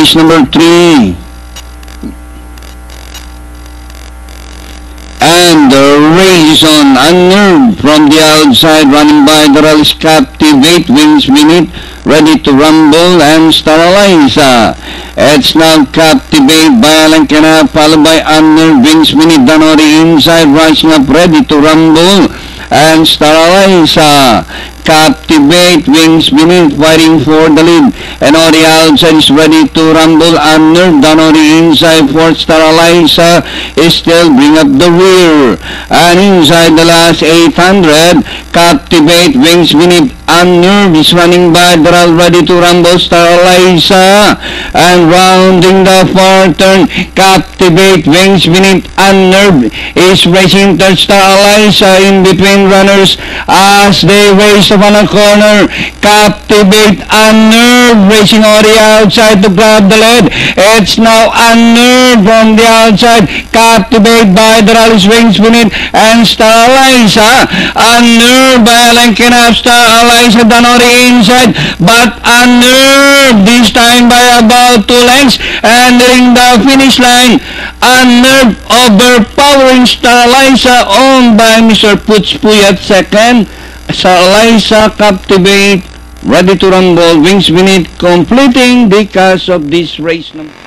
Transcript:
race number 3. And the race is on unnerved from the outside, running by the rallies Captivate, Wings Minute, ready to rumble, and Staralize. It's now Captivate by Alan Canap, followed by Unnerved, Wings Minute, Danori inside, rushing up, ready to rumble, and Staralize. Ah. Captivate, Wings beneath fighting for the lead. And on the outside is ready to rumble, Unnerved, down on the inside for Staralize ah, is still bring up the rear. And inside the last 800, Captivate, Wings Minute, Unnerved is running by, all ready to rumble, Staralize and rounding the far turn, Captivate, Wings Minute, Unnerved is racing to Staralize in between runners as they race upon a corner. Captivate, Unnerved racing on the outside to grab the lead. It's now Unnerved from the outside. Captivate by the wings minute and Starlight. Unnerved by Alan Kinap. Starlight down on the inside. But Unnerved this time by about two lengths. And the finish line. Unnerved overpowering Starlight owned by Mr. Puts Puyat second. Starlight Captivate ready to rumble, wings minute, completing the cast of this race number.